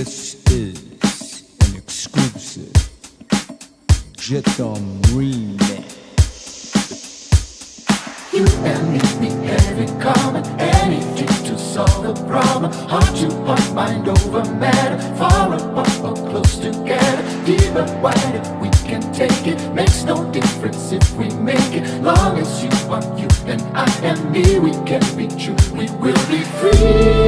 This is an exclusive Jitwam remix. You and me, have in common anything to solve the problem. Heart to heart, mind over matter. Far apart or close together. Deep and wide, we can take it. Makes no difference if we make it. Long as you are you and I am me, we can be true. We will be free.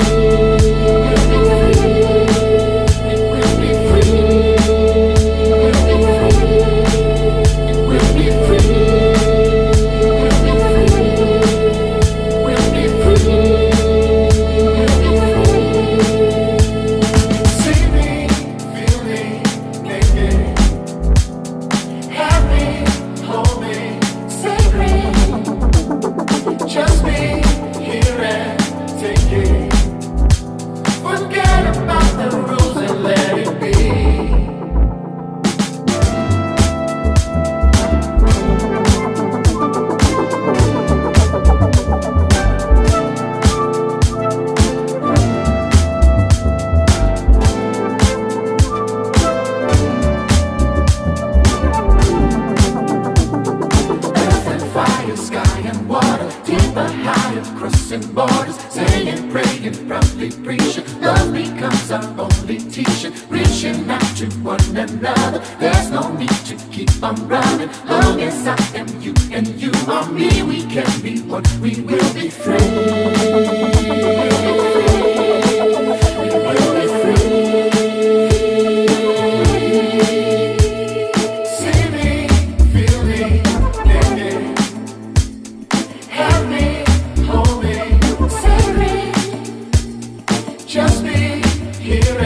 Crossing borders, saying, praying, proudly preaching. Love becomes our only teacher, reaching out to one another. There's no need to keep on running. Long as I am you and you are me, we can be what we will be Just be here.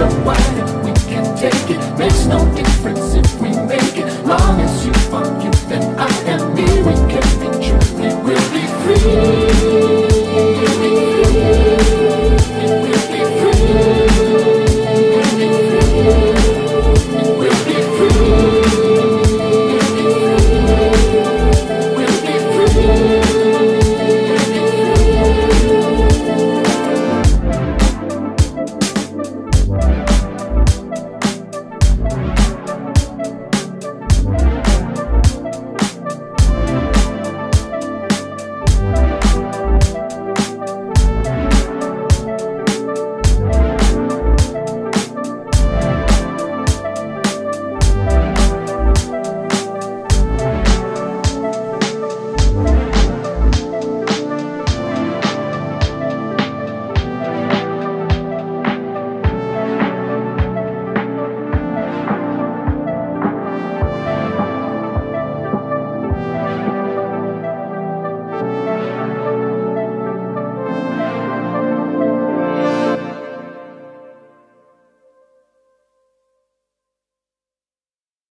the wine. We can take it, makes no difference.